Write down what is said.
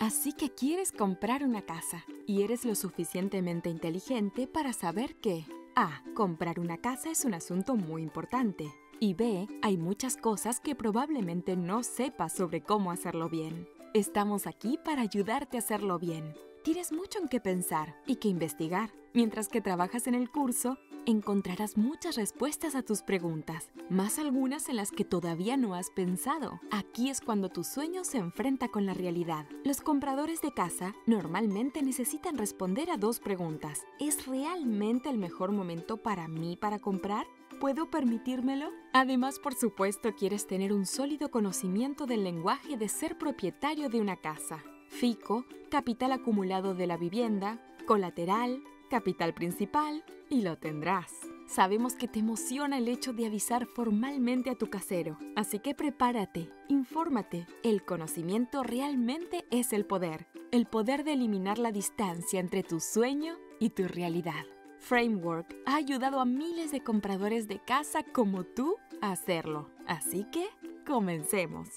Así que quieres comprar una casa y eres lo suficientemente inteligente para saber que A. Comprar una casa es un asunto muy importante. Y B. Hay muchas cosas que probablemente no sepas sobre cómo hacerlo bien. Estamos aquí para ayudarte a hacerlo bien. Tienes mucho en qué pensar y que investigar. Mientras que trabajas en el curso, encontrarás muchas respuestas a tus preguntas, más algunas en las que todavía no has pensado. Aquí es cuando tu sueño se enfrenta con la realidad. Los compradores de casa normalmente necesitan responder a dos preguntas. ¿Es realmente el mejor momento para mí para comprar? ¿Puedo permitírmelo? Además, por supuesto, quieres tener un sólido conocimiento del lenguaje de ser propietario de una casa. FICO, capital acumulado de la vivienda, colateral, capital principal y lo tendrás. Sabemos que te emociona el hecho de avisar formalmente a tu casero, así que prepárate, infórmate. El conocimiento realmente es el poder, el poder de eliminar la distancia entre tu sueño y tu realidad. Framework ha ayudado a miles de compradores de casa como tú a hacerlo, así que comencemos.